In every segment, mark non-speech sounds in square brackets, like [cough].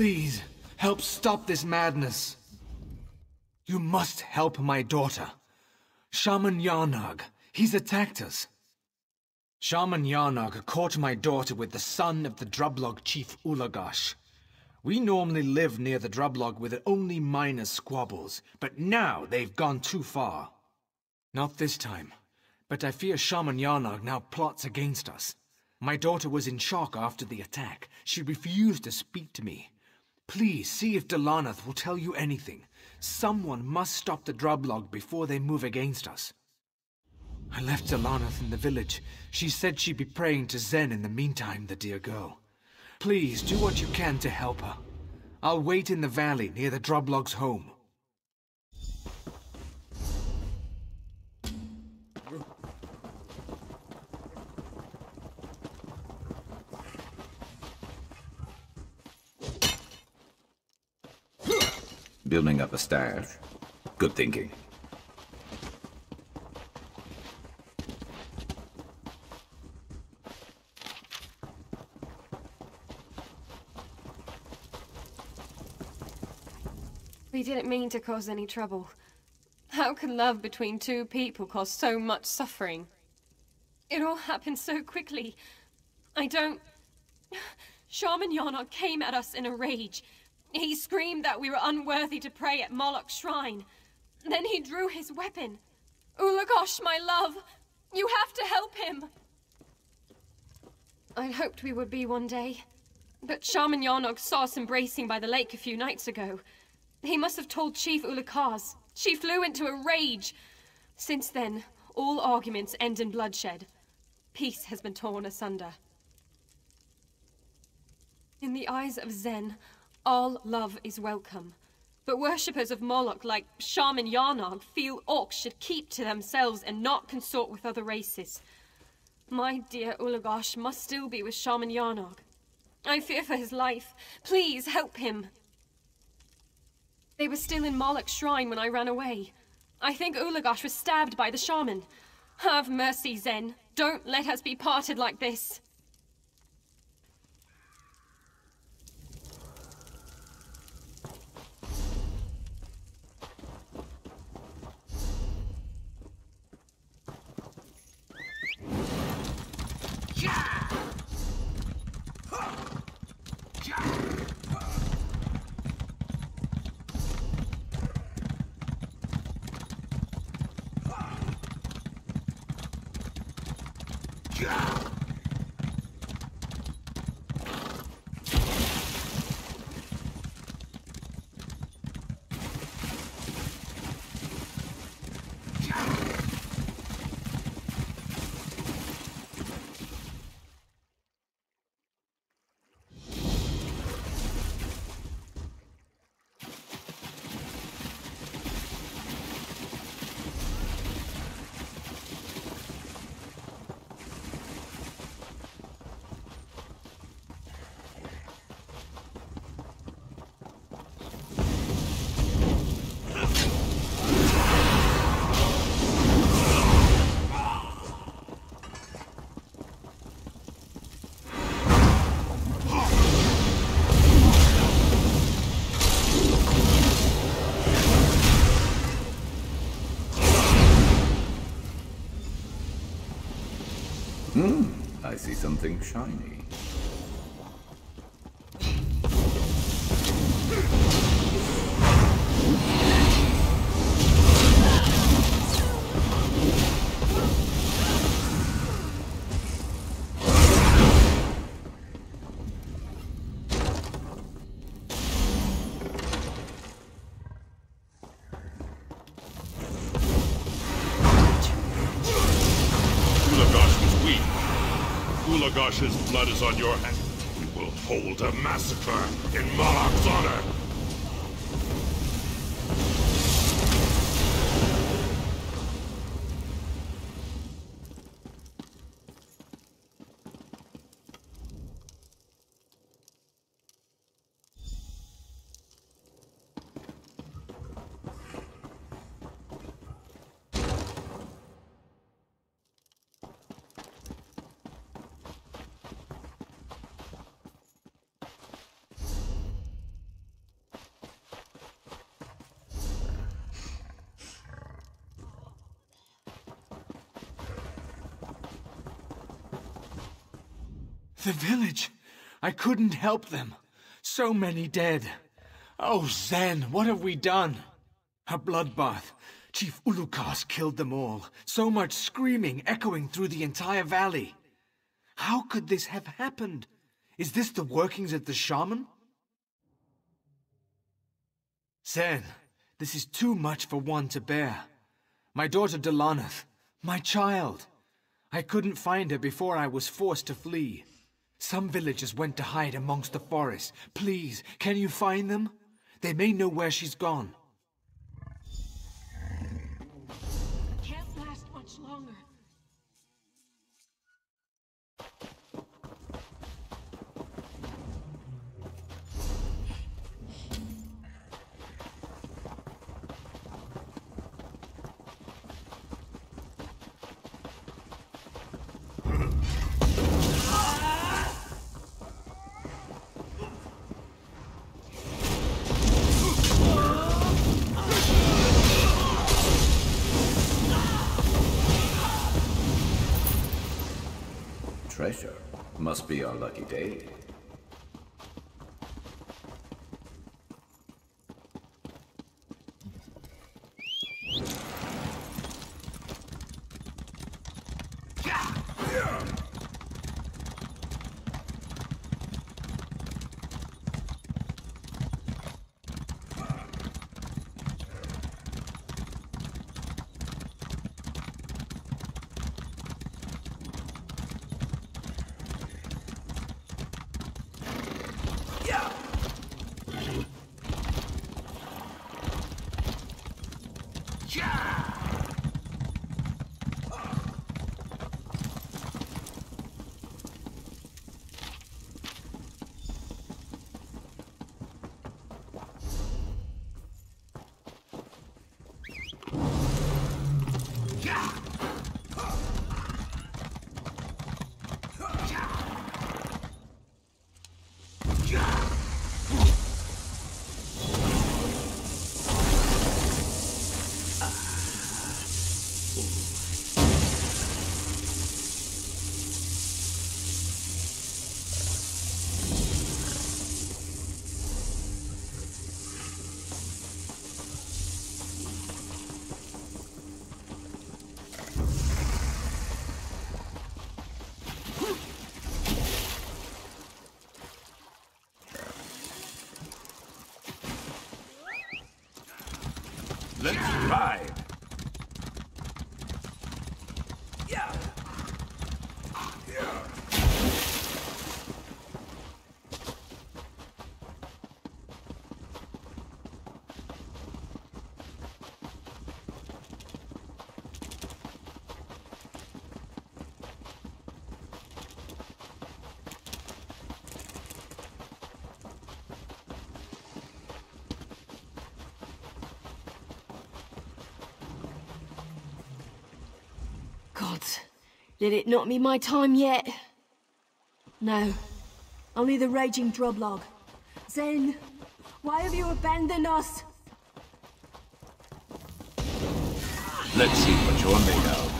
Please, help stop this madness. You must help my daughter. Shaman Yarnag, he's attacked us. Shaman Yarnag caught my daughter with the son of the Drublog chief Ulagash. We normally live near the Drublog with only minor squabbles, but now they've gone too far. Not this time, but I fear Shaman Yarnag now plots against us. My daughter was in shock after the attack. She refused to speak to me. Please see if Delanath will tell you anything. Someone must stop the Drublog before they move against us. I left Delanath in the village. She said she'd be praying to Z'en in the meantime, the dear girl. Please, do what you can to help her. I'll wait in the valley near the Drublog's home. Building up a stash. Good thinking. We didn't mean to cause any trouble. How can love between two people cause so much suffering? It all happened so quickly. I don't... [sighs] Shaman came at us in a rage. He screamed that we were unworthy to pray at Malacath's shrine. Then he drew his weapon. Ulagosh, my love! You have to help him! I'd hoped we would be one day. But Shaman Yarnag saw us embracing by the lake a few nights ago. He must have told Chief Ulakaz. She flew into a rage. Since then, all arguments end in bloodshed. Peace has been torn asunder. In the eyes of Z'en, all love is welcome. But worshippers of Malacath like Shaman Yarnog feel orcs should keep to themselves and not consort with other races. My dear Ulagosh must still be with Shaman Yarnog. I fear for his life. Please help him. They were still in Malacath's shrine when I ran away. I think Ulagosh was stabbed by the shaman. Have mercy, Z'en. Don't let us be parted like this. Something shiny. Ulagash's blood is on your hands. We will hold a massacre in Malacath's honor. The village! I couldn't help them. So many dead. Oh, Z'en, what have we done? A bloodbath. Chief Ulukas killed them all. So much screaming echoing through the entire valley. How could this have happened? Is this the workings of the shaman? Z'en, this is too much for one to bear. My daughter Delanath, my child. I couldn't find her before I was forced to flee. Some villagers went to hide amongst the forest. Please, can you find them? They may know where she's gone. Can't last much longer. Be our lucky day. Gods, did it not be my time yet? No, only the raging drublog. Z'en, why have you abandoned us? Let's see what you're made of.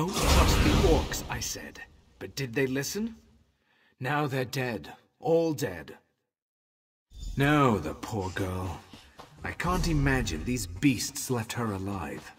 Don't trust the orcs, I said. But did they listen? Now they're dead. All dead. No, the poor girl. I can't imagine these beasts left her alive.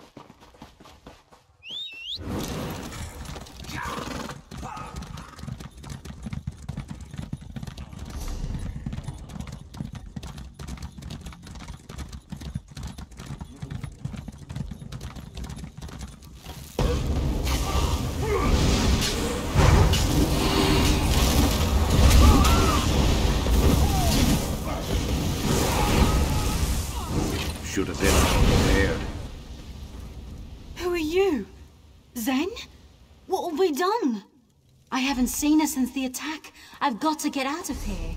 I haven't seen her since the attack. I've got to get out of here.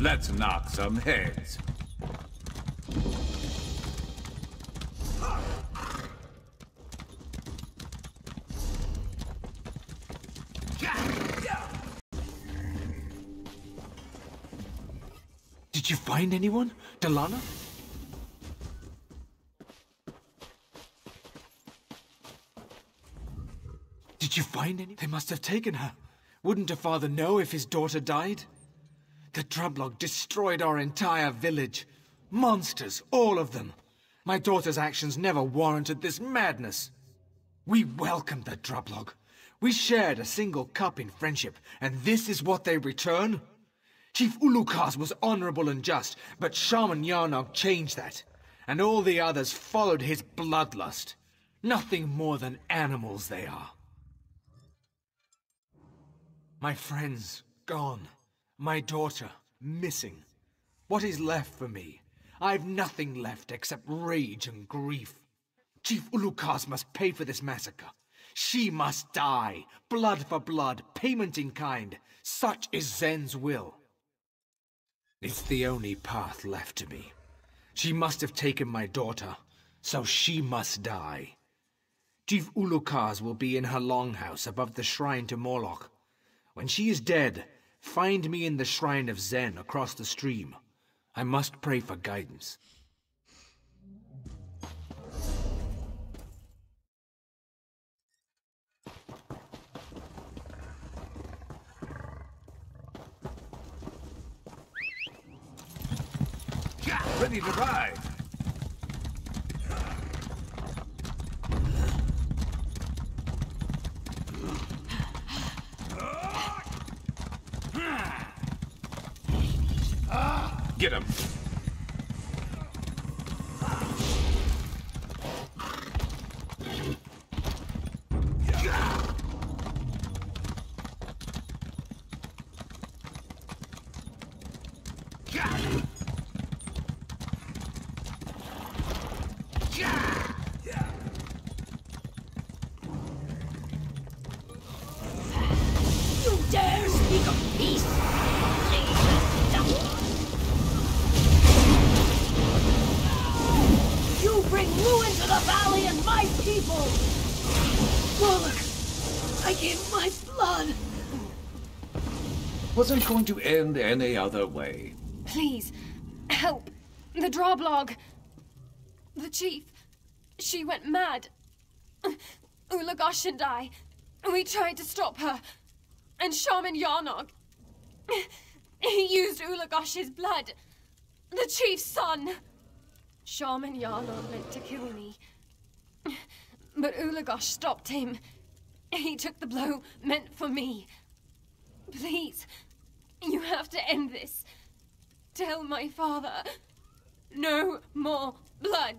Let's knock some heads. Did you find anyone? Delana? Did you find any? They must have taken her. Wouldn't a father know if his daughter died? The Drublog destroyed our entire village. Monsters, all of them. My daughter's actions never warranted this madness. We welcomed the Drublog. We shared a single cup in friendship, and this is what they return? Chief Ulukas was honorable and just, but Shaman Yarnog changed that, and all the others followed his bloodlust. Nothing more than animals they are. My friends, gone. My daughter, missing. What is left for me? I've nothing left except rage and grief. Chief Ulukas must pay for this massacre. She must die. Blood for blood, payment in kind. Such is Z'en's will. It's the only path left to me. She must have taken my daughter, so she must die. Chief Ulukas will be in her longhouse above the shrine to Malacath. When she is dead, find me in the shrine of Z'en across the stream. I must pray for guidance. Ready to ride. Get him. Wasn't going to end any other way. Please, help. The Drublog. The chief. She went mad. Ulagosh and I. We tried to stop her. And Shaman Yarnog. He used Ulagosh's blood. The chief's son. Shaman Yarnog meant to kill me. But Ulagosh stopped him. He took the blow meant for me. Please, you have to end this. Tell my father. No more blood.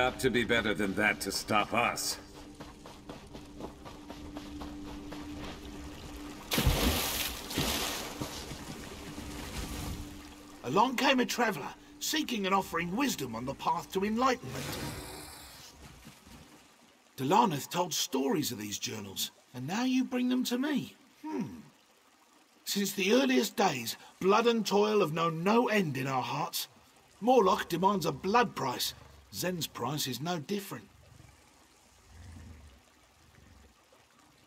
Got to be better than that to stop us. Along came a traveller, seeking and offering wisdom on the path to enlightenment. Delaneth told stories of these journals, and now you bring them to me. Hmm. Since the earliest days, blood and toil have known no end in our hearts. Malacath demands a blood price, Z'en's price is no different.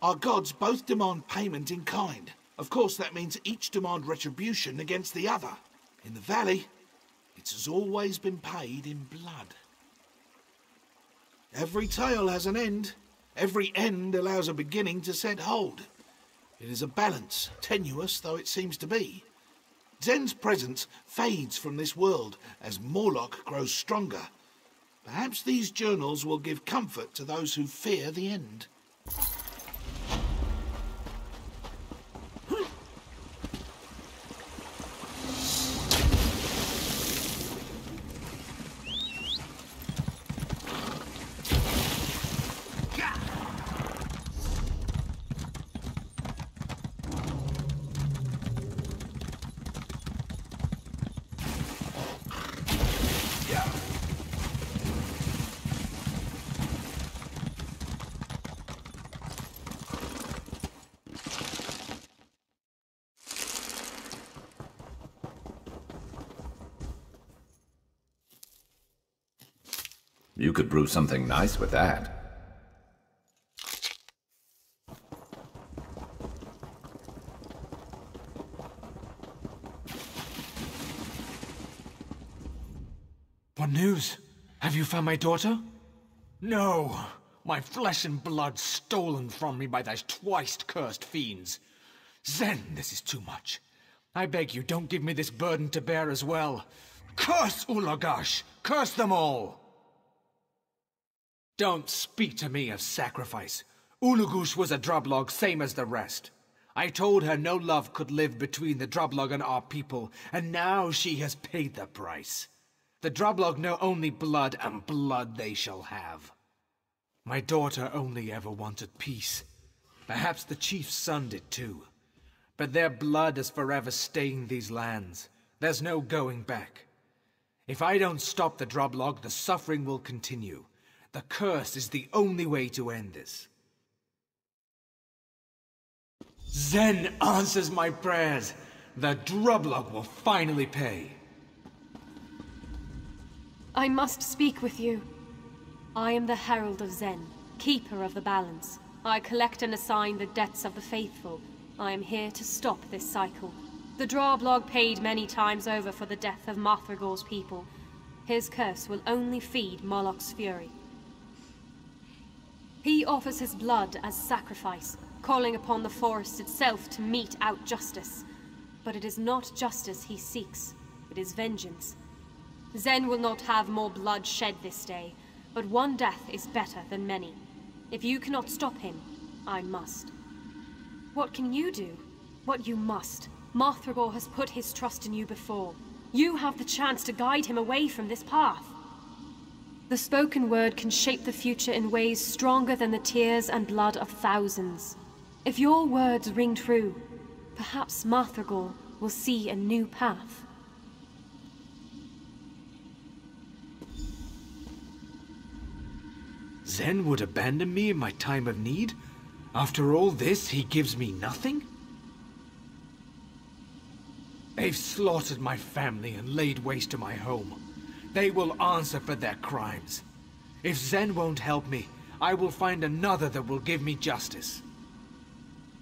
Our gods both demand payment in kind. Of course, that means each demand retribution against the other. In the valley, it has always been paid in blood. Every tale has an end. Every end allows a beginning to set hold. It is a balance, tenuous though it seems to be. Z'en's presence fades from this world as Malacath grows stronger. Perhaps these journals will give comfort to those who fear the end. You could brew something nice with that. What news? Have you found my daughter? No! My flesh and blood stolen from me by those twice cursed fiends. Z'en, this is too much. I beg you, don't give me this burden to bear as well. Curse Ulagash! Curse them all! Don't speak to me of sacrifice. Ulugush was a Drublog, same as the rest. I told her no love could live between the Drublog and our people, and now she has paid the price. The Drublog know only blood, and blood they shall have. My daughter only ever wanted peace. Perhaps the chief's son did too. But their blood has forever stained these lands. There's no going back. If I don't stop the Drublog, the suffering will continue. The curse is the only way to end this. Z'en answers my prayers. The Drublog will finally pay. I must speak with you. I am the Herald of Z'en, Keeper of the Balance. I collect and assign the debts of the faithful. I am here to stop this cycle. The Drublog paid many times over for the death of Marthragor's people. His curse will only feed Malacath's fury. He offers his blood as sacrifice, calling upon the forest itself to mete out justice. But it is not justice he seeks, it is vengeance. Z'en will not have more blood shed this day, but one death is better than many. If you cannot stop him, I must. What can you do? What you must. Marthragor has put his trust in you before. You have the chance to guide him away from this path. The spoken word can shape the future in ways stronger than the tears and blood of thousands. If your words ring true, perhaps Marthragor will see a new path. Z'en would abandon me in my time of need? After all this, he gives me nothing? They've slaughtered my family and laid waste to my home. They will answer for their crimes. If Z'en won't help me, I will find another that will give me justice.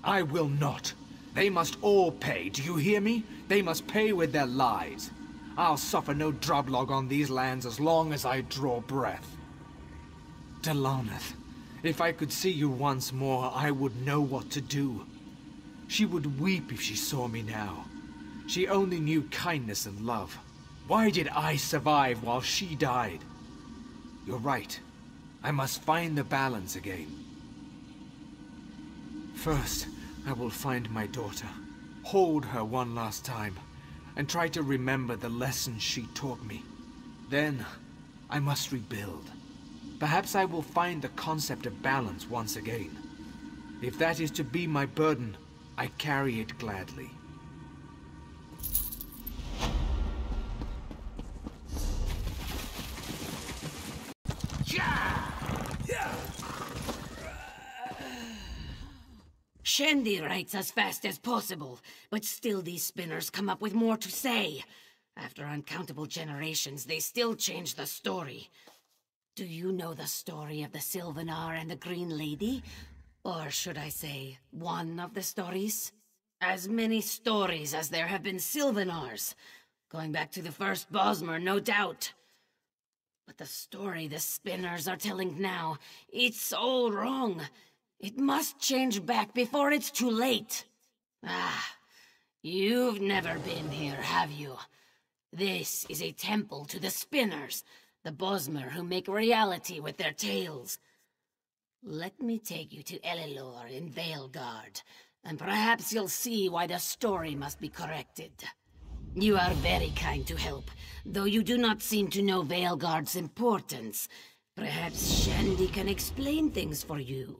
I will not. They must all pay, do you hear me? They must pay with their lives. I'll suffer no drublog on these lands as long as I draw breath. Delaneth, if I could see you once more, I would know what to do. She would weep if she saw me now. She only knew kindness and love. Why did I survive while she died? You're right. I must find the balance again. First, I will find my daughter, hold her one last time, and try to remember the lessons she taught me. Then, I must rebuild. Perhaps I will find the concept of balance once again. If that is to be my burden, I carry it gladly. Shendi writes as fast as possible, but still these spinners come up with more to say. After uncountable generations, they still change the story. Do you know the story of the Silvenar and the Green Lady? Or should I say, one of the stories? As many stories as there have been Silvenars. Going back to the first Bosmer, no doubt. But the story the spinners are telling now, it's all wrong. It must change back before it's too late. Ah, you've never been here, have you? This is a temple to the spinners, the Bosmer who make reality with their tales. Let me take you to Elilor in Veilguard, and perhaps you'll see why the story must be corrected. You are very kind to help, though you do not seem to know Veilguard's importance. Perhaps Shandy can explain things for you.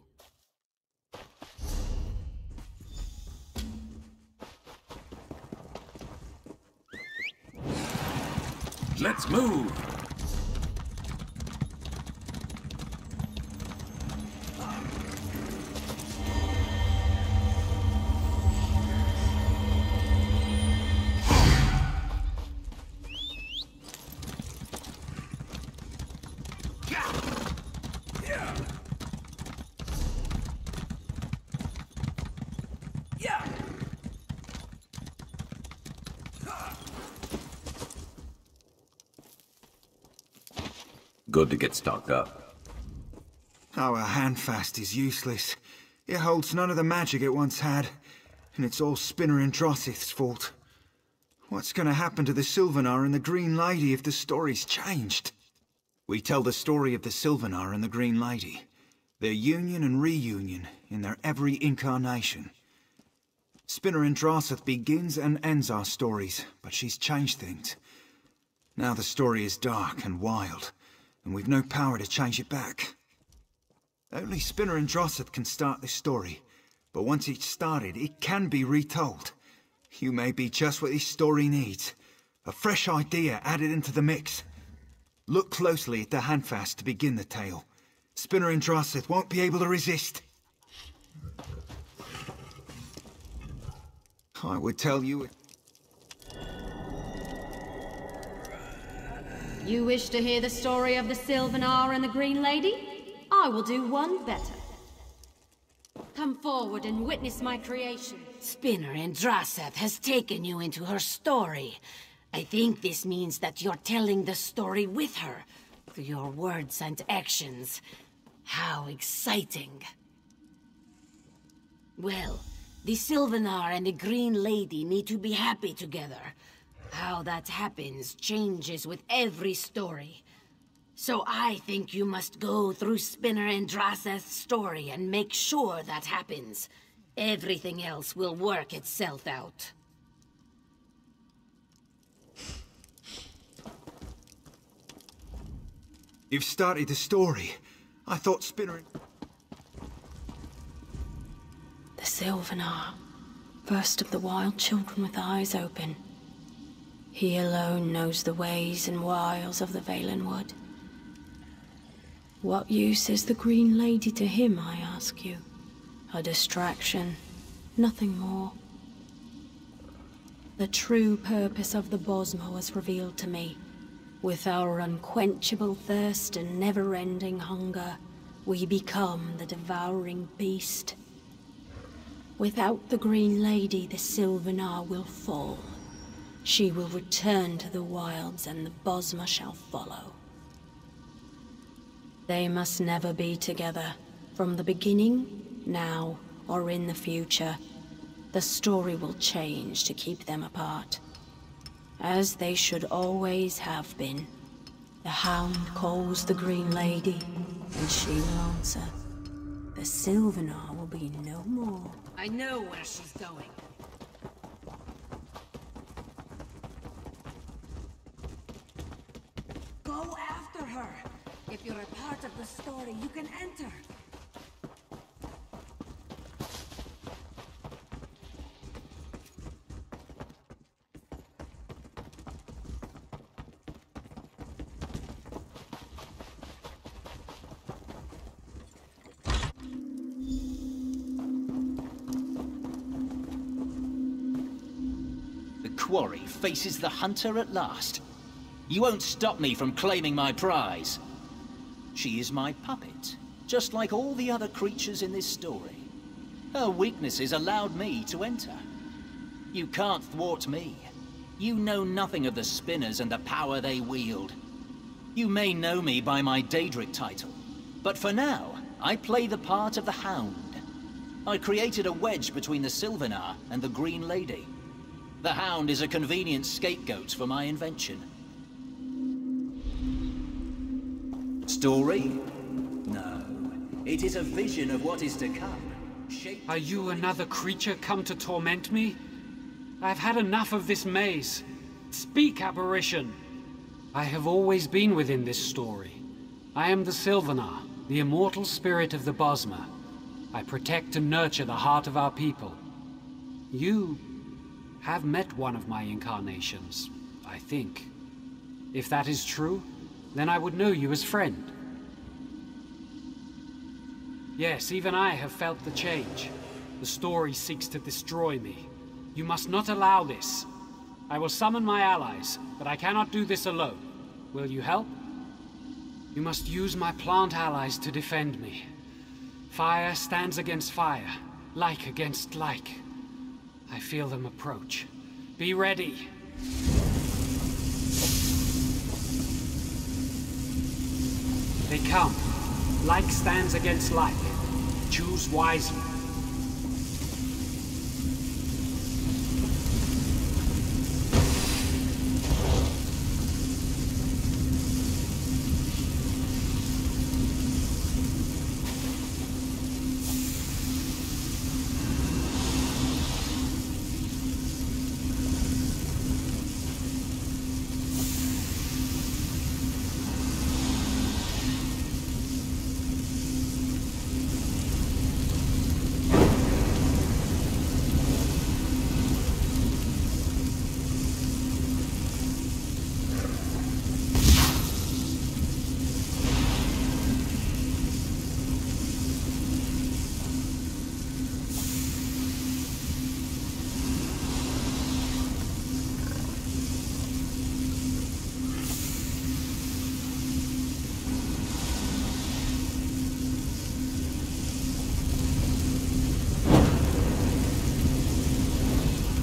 Let's move! Good to get stocked up. Our handfast is useless. It holds none of the magic it once had, and it's all Spinner and Drossith's fault. What's gonna happen to the Silvenar and the Green Lady if the story's changed? We tell the story of the Silvenar and the Green Lady. Their union and reunion in their every incarnation. Spinner and Drossith begins and ends our stories, but she's changed things. Now the story is dark and wild, and we've no power to change it back. Only Spinner and Drossith can start this story, but once it's started, it can be retold. You may be just what this story needs. A fresh idea added into the mix. Look closely at the handfast to begin the tale. Spinner and Drossith won't be able to resist. I would tell you... You wish to hear the story of the Silvenar and the Green Lady? I will do one better. Come forward and witness my creation. Spinner and Drossith has taken you into her story. I think this means that you're telling the story with her, through your words and actions. How exciting. Well, the Silvenar and the Green Lady need to be happy together. How that happens changes with every story. So I think you must go through Spinner and Drossith's story and make sure that happens. Everything else will work itself out. You've started the story. I thought Spinner and... The Silvenar, first of the wild children with eyes open. He alone knows the ways and wiles of the Valenwood. What use is the Green Lady to him, I ask you? A distraction, nothing more. The true purpose of the Bosmer was revealed to me. With our unquenchable thirst and never-ending hunger, we become the devouring beast. Without the Green Lady, the Silvenar will fall. She will return to the wilds and the Bosmer shall follow. They must never be together. From the beginning, now, or in the future. The story will change to keep them apart. As they should always have been. The Hound calls the Green Lady, and she will answer. The Silvenar will be no more. I know where she's going. Go after her! If you're a part of the story, you can enter. The quarry faces the hunter at last. You won't stop me from claiming my prize. She is my puppet, just like all the other creatures in this story. Her weaknesses allowed me to enter. You can't thwart me. You know nothing of the spinners and the power they wield. You may know me by my Daedric title, but for now, I play the part of the Hound. I created a wedge between the Silvenar and the Green Lady. The Hound is a convenient scapegoat for my invention. Story? No. It is a vision of what is to come. Shaped Are you another creature come to torment me? I've had enough of this maze. Speak, apparition! I have always been within this story. I am the Silvenar, the immortal spirit of the Bosmer. I protect and nurture the heart of our people. You have met one of my incarnations, I think. If that is true, then I would know you as friend. Yes, even I have felt the change. The story seeks to destroy me. You must not allow this. I will summon my allies, but I cannot do this alone. Will you help? You must use my plant allies to defend me. Fire stands against fire, like against like. I feel them approach. Be ready. Come. Like stands against like. Choose wisely.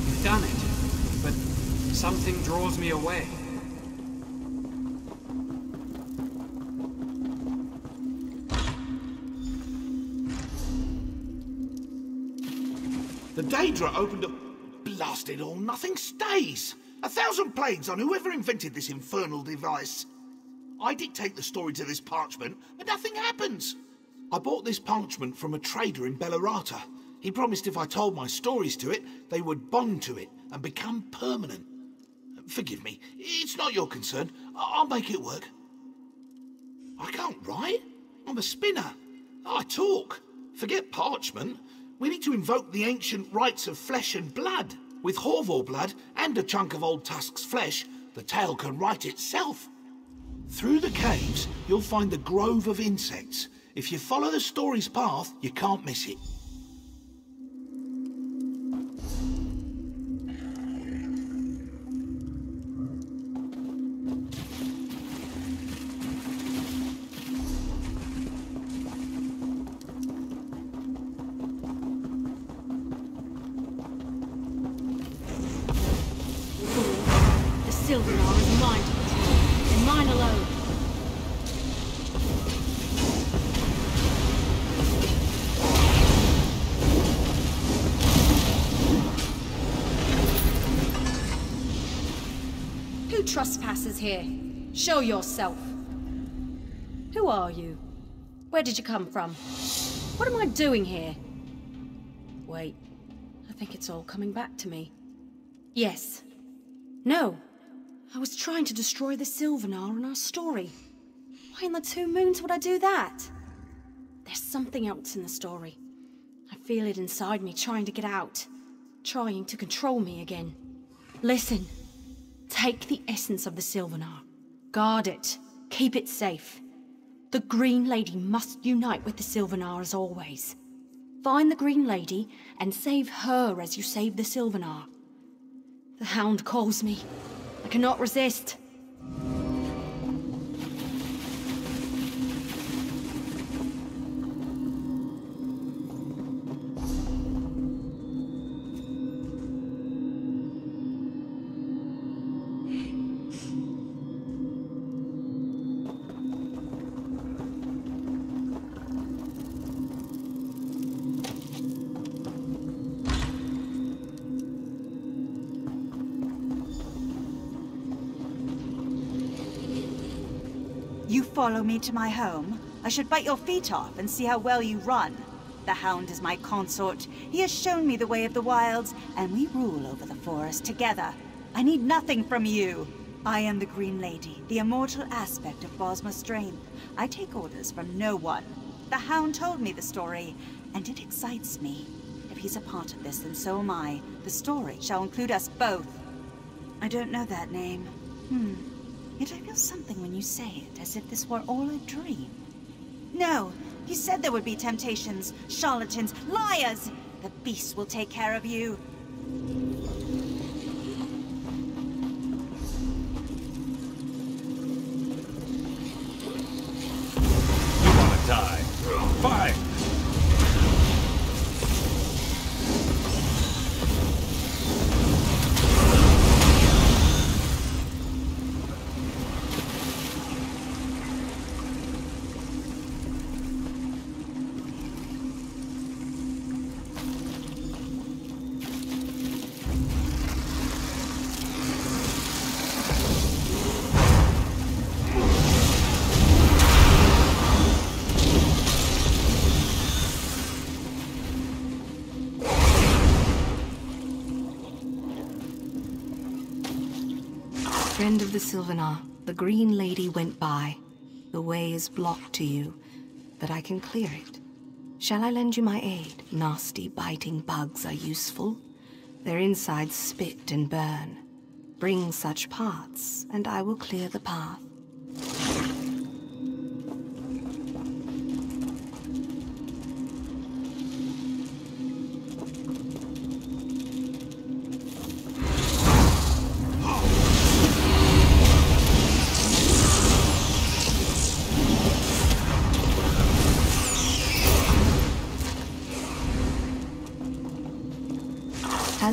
You've done it, but something draws me away. The Daedra opened up. Blasted all, nothing stays. A thousand plagues on whoever invented this infernal device. I dictate the story to this parchment, but nothing happens. I bought this parchment from a trader in Belarata. He promised if I told my stories to it, they would bond to it and become permanent. Forgive me, it's not your concern. I'll make it work. I can't write. I'm a spinner. I talk. Forget parchment. We need to invoke the ancient rites of flesh and blood. With Horvor blood and a chunk of old Tusk's flesh, the tale can write itself. Through the caves, you'll find the grove of insects. If you follow the story's path, you can't miss it. Here? Show yourself. Who are you? Where did you come from? What am I doing here? Wait, I think it's all coming back to me. Yes. No. I was trying to destroy the Silvenar in our story. Why in the two moons would I do that? There's something else in the story. I feel it inside me trying to get out. Trying to control me again. Listen. Take the essence of the Silvenar. Guard it. Keep it safe. The Green Lady must unite with the Silvenar as always. Find the Green Lady and save her as you save the Silvenar. The Hound calls me. I cannot resist. Follow me to my home? I should bite your feet off and see how well you run. The Hound is my consort. He has shown me the way of the wilds, and we rule over the forest together. I need nothing from you. I am the Green Lady, the immortal aspect of Bosmer Strain. I take orders from no one. The Hound told me the story, and it excites me. If he's a part of this, then so am I. The story shall include us both. I don't know that name. Hmm. Yet I feel something when you say it, as if this were all a dream. No, you said there would be temptations, charlatans, liars! The beast will take care of you. You Friend of the Silvenar, the Green Lady went by. The way is blocked to you, but I can clear it. Shall I lend you my aid? Nasty biting bugs are useful. Their insides spit and burn. Bring such parts, and I will clear the path.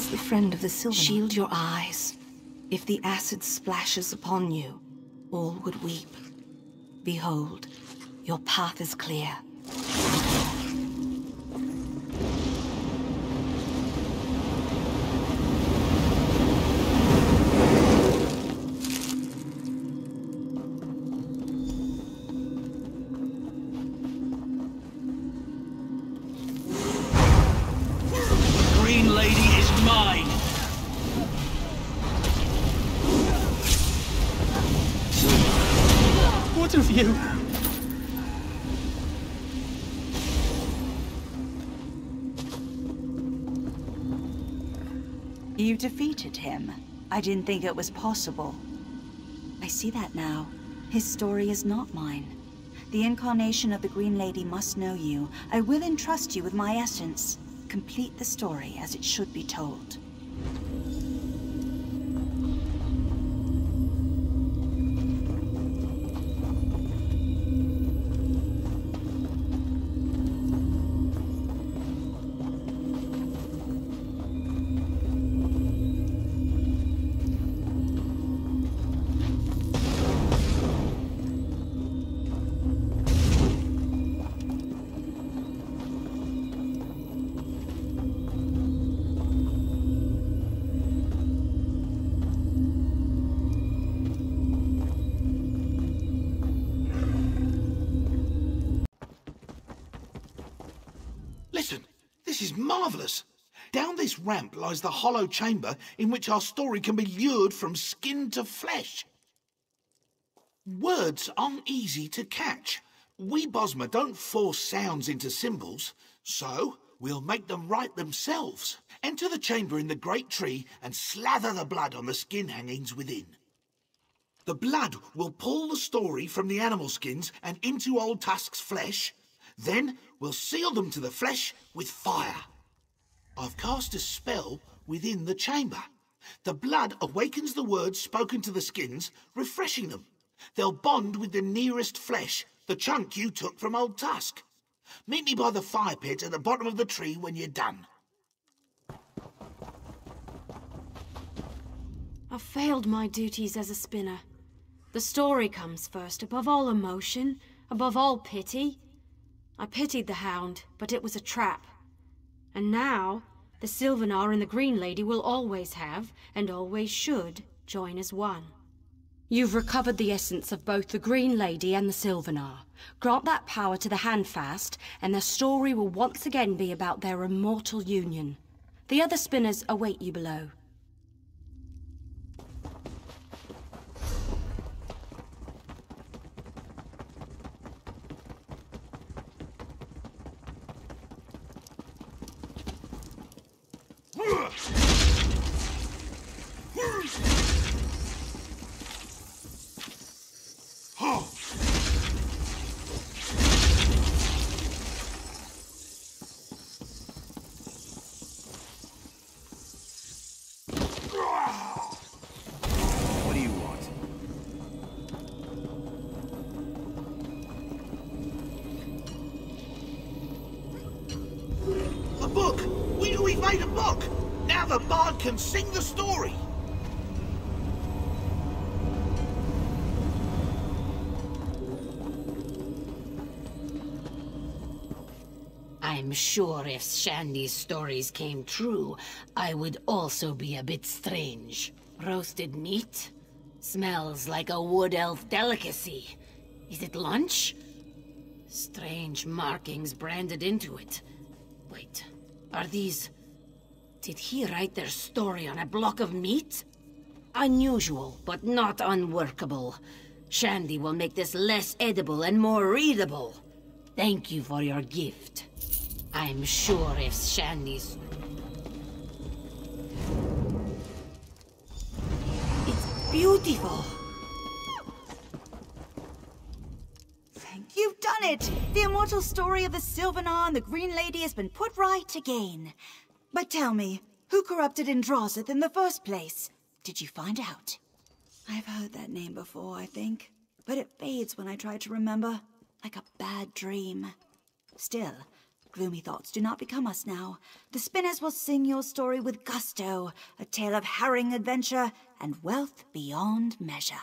As the friend of the Sylvan, shield your eyes. If the acid splashes upon you, all would weep. Behold, your path is clear. Him. I didn't think it was possible. I see that now. His story is not mine. The incarnation of the Green Lady must know you. I will entrust you with my essence. Complete the story as it should be told. Marvellous. Down this ramp lies the hollow chamber in which our story can be lured from skin to flesh. Words aren't easy to catch. We Bosmer don't force sounds into symbols, so we'll make them write themselves. Enter the chamber in the great tree and slather the blood on the skin hangings within. The blood will pull the story from the animal skins and into Old Tusk's flesh. Then we'll seal them to the flesh with fire. I've cast a spell within the chamber. The blood awakens the words spoken to the skins, refreshing them. They'll bond with the nearest flesh, the chunk you took from Old Tusk. Meet me by the fire pit at the bottom of the tree when you're done. I've failed my duties as a spinner. The story comes first, above all emotion, above all pity. I pitied the hound, but it was a trap. And now, the Silvenar and the Green Lady will always have, and always should, join as one. You've recovered the essence of both the Green Lady and the Silvenar. Grant that power to the Handfast, and the story will once again be about their immortal union. The other spinners await you below. Made a book! Now the bard can sing the story! I'm sure if Shandy's stories came true, I would also be a bit strange. Roasted meat? Smells like a wood elf delicacy. Is it lunch? Strange markings branded into it. Wait, are these... Did he write their story on a block of meat? Unusual, but not unworkable. Shandy will make this less edible and more readable. Thank you for your gift. I'm sure if Shandy's... It's beautiful. Thank You've done it! The immortal story of the Silvenar and the Green Lady has been put right again. But tell me, who corrupted Indrasith in the first place? Did you find out? I've heard that name before, I think. But it fades when I try to remember, like a bad dream. Still, gloomy thoughts do not become us now. The spinners will sing your story with gusto, a tale of harrowing adventure and wealth beyond measure.